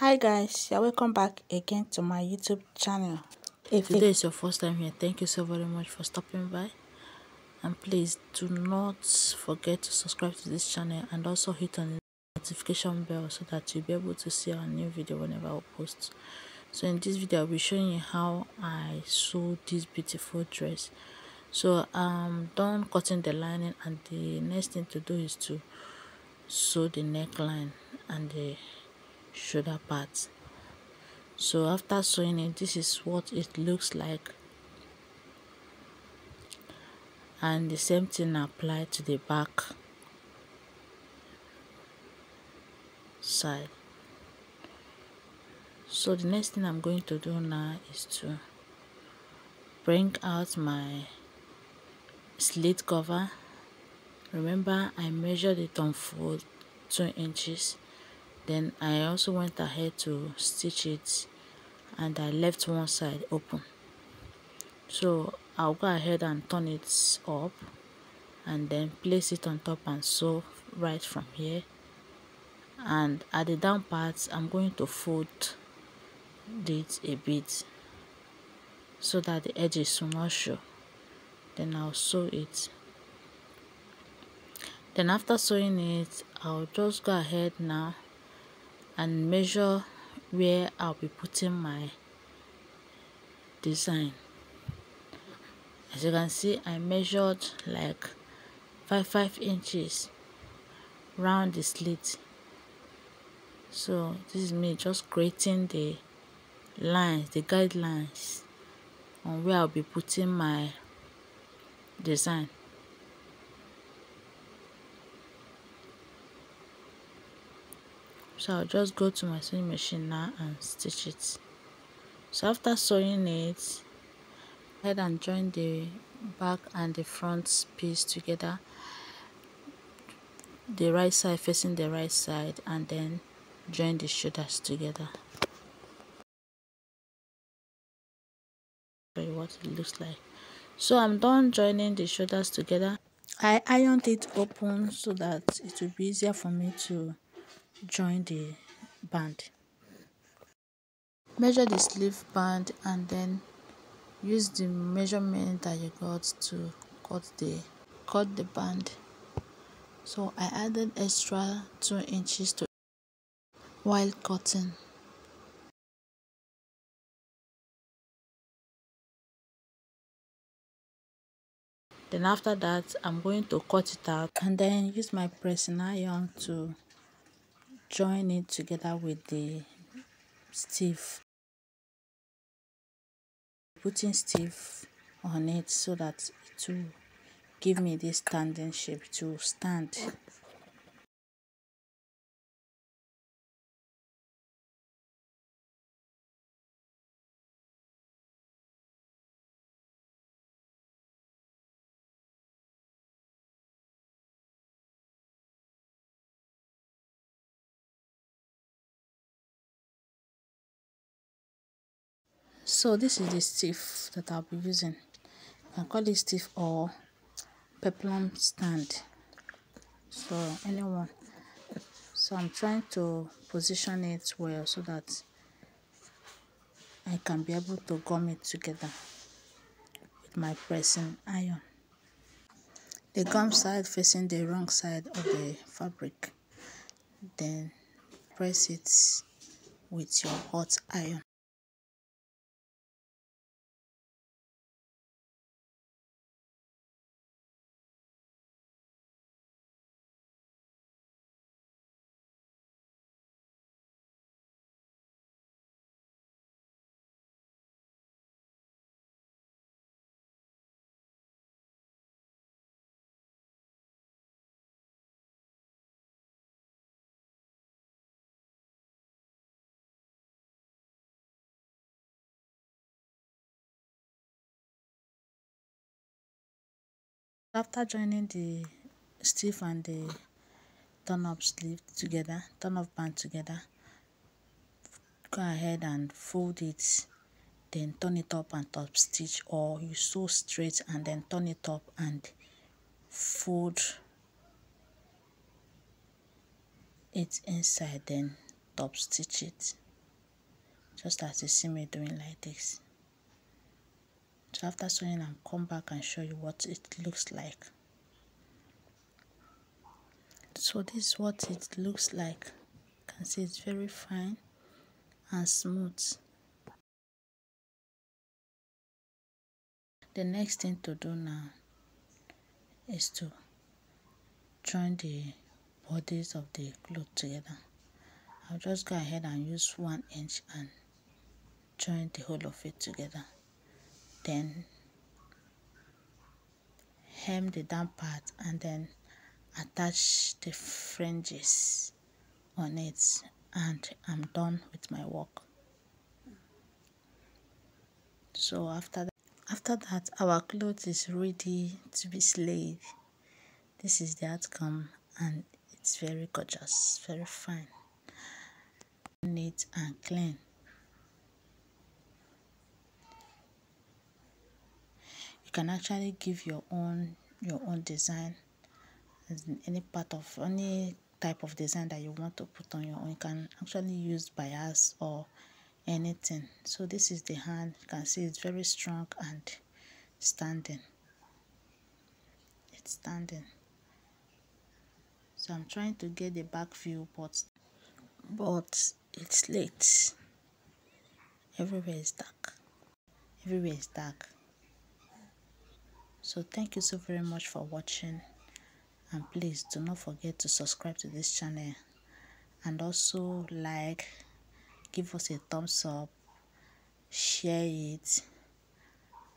hi guys. Welcome back again to my youtube channel. If today is your first time here. Thank you so very much for stopping by. And please do not forget to subscribe to this channel and also hit on the notification bell so that you'll be able to see our new video whenever i post. So in this video i'll be showing you how i sew this beautiful dress. So um, i'm done cutting the lining and the next thing to do is to sew the neckline and the shoulder part so after sewing it this is what it looks like. And the same thing apply to the back side. So the next thing i'm going to do now is to bring out my slit cover. Remember i measured it on four two inches then I also went ahead to stitch it and I left one side open. So I'll go ahead and turn it up and then place it on top and sew right from here. And at the down part I'm going to fold it a bit so that the edges will not show. Then I'll sew it. Then after sewing it I'll just go ahead now and measure where I'll be putting my design. As you can see I measured like 5 5 inches round the slit. So this is me just creating the lines the guidelines on where I'll be putting my design so I'll just go to my sewing machine now and stitch it. So after sewing it head and join the back and the front piece together. The right side facing the right side and then join the shoulders together. What it looks like. So i'm done joining the shoulders together. I ironed it open so that it will be easier for me to join the band. Measure the sleeve band and then use the measurement that you got to cut the cut the band. So i added extra two inches to while cutting. Then after that i'm going to cut it out and then use my pressing iron to join it together with the stiff putting stiff on it so that it will give me this standing shape to stand so this is the stiff that I'll be using. You can call it stiff or peplum stand. So anyone so I'm trying to position it well so that I can be able to gum it together with my pressing iron. The gum side facing the wrong side of the fabric. Then press it with your hot iron after joining the stiff and the turn up sleeve together turn up band together go ahead and fold it then turn it up and top stitch or you sew straight and then turn it up and fold it inside then top stitch it. Just as you see me doing like this so after sewing I'll come back and show you what it looks like. So this is what it looks like. You can see it's very fine and smooth. The next thing to do now is to join the bodies of the cloth together. I'll just go ahead and use one inch and join the whole of it together then hem the down part and then attach the fringes on it and I'm done with my work. So after that, after that our clothes is ready to be slayed. This is the outcome and it's very gorgeous very fine. Neat and clean you can actually give your own your own design any part of any type of design that you want to put on your own. You can actually use bias or anything. So this is the hand. You can see it's very strong and standing. It's standing. So I'm trying to get the back view but but it's late. Everywhere is dark. Everywhere is dark so thank you so very much for watching. And please do not forget to subscribe to this channel. And also like give us a thumbs up share it.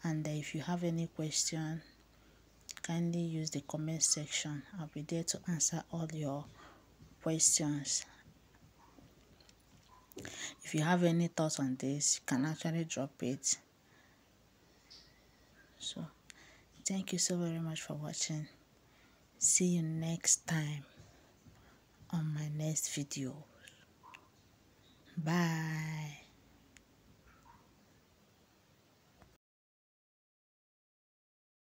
And if you have any question kindly use the comment section. I'll be there to answer all your questions. If you have any thoughts on this you can actually drop it. So thank you so very much for watching. See you next time on my next video. Bye